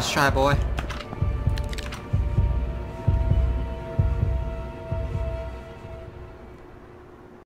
Let's try, boy.